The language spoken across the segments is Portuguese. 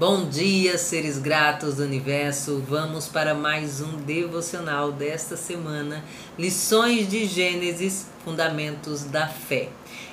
Bom dia, seres gratos do universo. Vamos para mais um devocional desta semana, Lições de Gênesis, Fundamentos da Fé.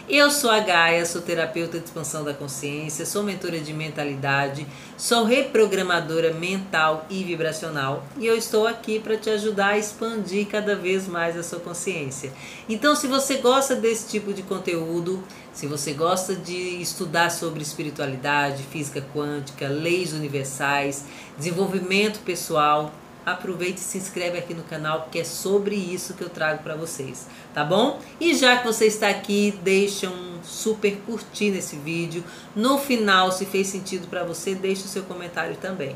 Eu sou a Gaia, sou terapeuta de expansão da consciência, sou mentora de mentalidade, sou reprogramadora mental e vibracional e eu estou aqui para te ajudar a expandir cada vez mais a sua consciência. Então, se você gosta desse tipo de conteúdo, se você gosta de estudar sobre espiritualidade, física quântica, leis universais, desenvolvimento pessoal, aproveite e se inscreve aqui no canal, porque é sobre isso que eu trago para vocês, tá bom? E já que você está aqui, deixa um super curtir nesse vídeo. No final, se fez sentido para você, deixa o seu comentário também.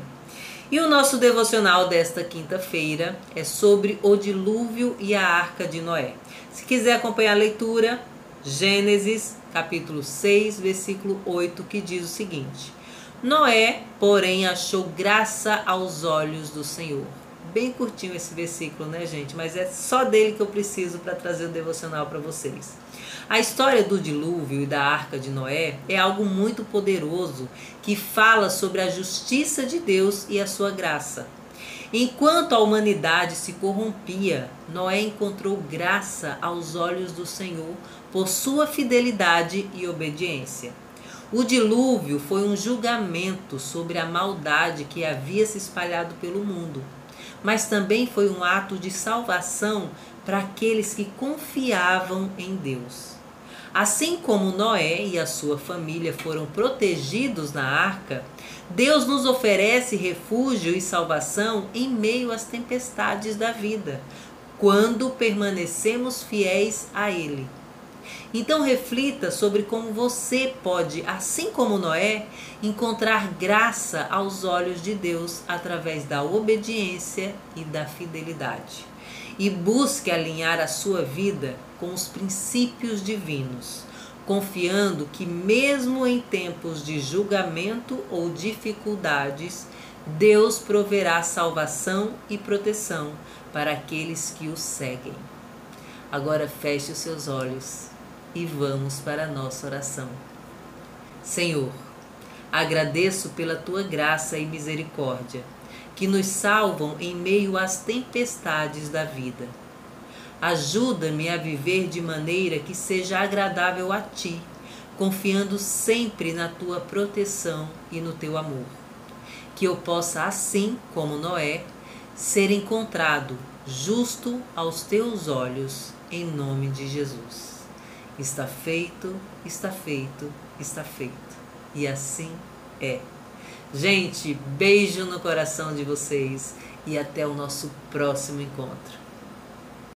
E o nosso devocional desta quinta-feira é sobre o dilúvio e a arca de Noé. Se quiser acompanhar a leitura, Gênesis capítulo 6, versículo 8, que diz o seguinte: Noé, porém, achou graça aos olhos do Senhor bem curtinho esse versículo, né, gente? Mas é só dele que eu preciso para trazer o devocional para vocês. A história do dilúvio e da arca de Noé é algo muito poderoso que fala sobre a justiça de Deus e a sua graça. Enquanto a humanidade se corrompia, Noé encontrou graça aos olhos do Senhor por sua fidelidade e obediência. O dilúvio foi um julgamento sobre a maldade que havia se espalhado pelo mundo mas também foi um ato de salvação para aqueles que confiavam em Deus. Assim como Noé e a sua família foram protegidos na arca, Deus nos oferece refúgio e salvação em meio às tempestades da vida, quando permanecemos fiéis a Ele. Então reflita sobre como você pode, assim como Noé, encontrar graça aos olhos de Deus através da obediência e da fidelidade. E busque alinhar a sua vida com os princípios divinos, confiando que, mesmo em tempos de julgamento ou dificuldades, Deus proverá salvação e proteção para aqueles que o seguem. Agora feche os seus olhos e vamos para a nossa oração. Senhor, agradeço pela tua graça e misericórdia, que nos salvam em meio às tempestades da vida. Ajuda-me a viver de maneira que seja agradável a ti, confiando sempre na tua proteção e no teu amor. Que eu possa, assim como Noé, ser encontrado justo aos teus olhos, em nome de Jesus. Está feito, está feito, está feito. E assim é. Gente, beijo no coração de vocês e até o nosso próximo encontro.